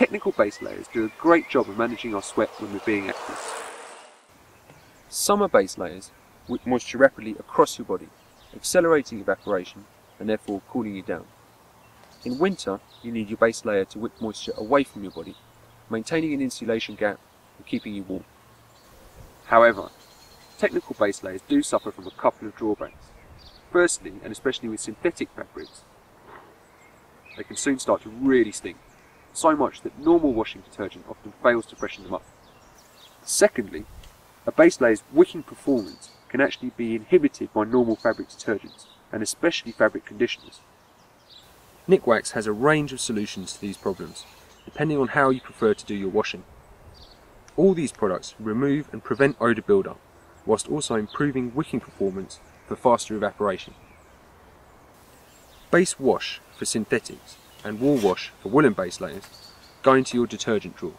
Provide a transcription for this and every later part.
technical base layers do a great job of managing our sweat when we're being active. Summer base layers wick moisture rapidly across your body, accelerating evaporation and therefore cooling you down. In winter, you need your base layer to wick moisture away from your body, maintaining an insulation gap and keeping you warm. However, technical base layers do suffer from a couple of drawbacks. Firstly, and especially with synthetic fabrics, they can soon start to really stink, so much that normal washing detergent often fails to freshen them up. Secondly, a base layer's wicking performance can actually be inhibited by normal fabric detergents, and especially fabric conditioners. Nikwax has a range of solutions to these problems, depending on how you prefer to do your washing. All these products remove and prevent odour buildup, whilst also improving wicking performance for faster evaporation. BaseWash for synthetics and wool wash for woolen base layers go into your detergent drawer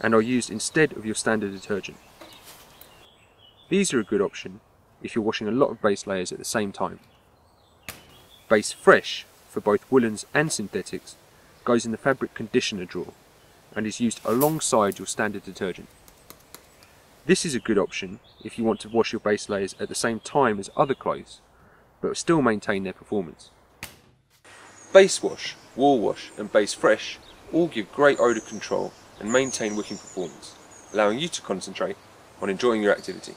and are used instead of your standard detergent. These are a good option if you're washing a lot of base layers at the same time. BaseFresh for both woolens and synthetics goes in the fabric conditioner drawer and is used alongside your standard detergent. This is a good option if you want to wash your base layers at the same time as other clothes, but still maintain their performance. BaseWash, Wool Wash and BaseFresh all give great odour control and maintain wicking performance, allowing you to concentrate on enjoying your activity.